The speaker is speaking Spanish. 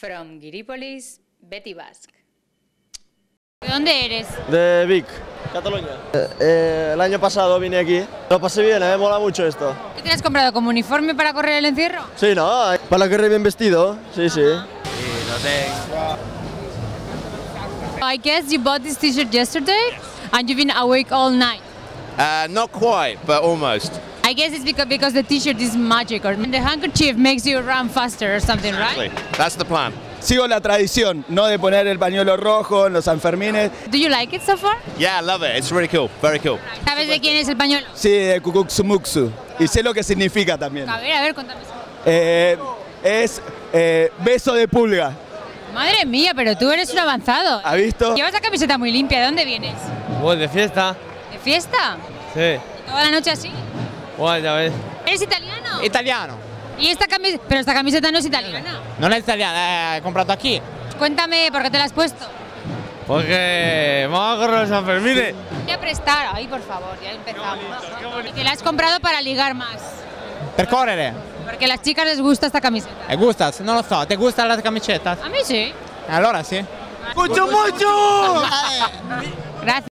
From Giripolis, Betty Basque. ¿De dónde eres? De Vic, Cataluña. Eh, el año pasado vine aquí. Lo pasé bien, me mola mucho esto. ¿Qué te has comprado como uniforme para correr el encierro? Sí, ¿no? Para correr bien vestido, sí, sí. I guess you bought this t-shirt yesterday and you've been awake all night. Uh, not quite, but almost. I guess it's because, because the t-shirt is magic or the handkerchief makes you run faster or something, right? That's the plan. Sigo la tradición, no de poner el pañuelo rojo en los Sanfermines. Do you like it so far? Yeah, I love it. It's really cool. Very cool. ¿Sabes de quién es el pañuelo? Sí, de Kukuksumuksu. Y sé lo que significa también. A ver, a ver, cuéntame. Eh, es eh, beso de pulga. Madre mía, pero tú eres un avanzado. ¿Ha visto? Llevas la camiseta muy limpia, ¿de dónde vienes? Pues de fiesta. ¿De fiesta? Sí. ¿Toda la noche así? Bueno, ya ves. ¿Eres italiano? Italiano. ¿Y esta camiseta? Pero esta camiseta no es italiana. Non è italiano, eh, he comprato aquí. Cuéntame, ¿por qué te la has puesto? Porque vamos a correr los Sanfermines. Voy a prestar. Ay, por favor, ya empezamos. Y te la has comprado para ligar más. Per correre. Porque a las chicas les gusta esta camiseta. E gustas? Non lo so, ti gusta la camiseta? A mí sí. Allora sì. ¡Mucho, mucho! Gracias.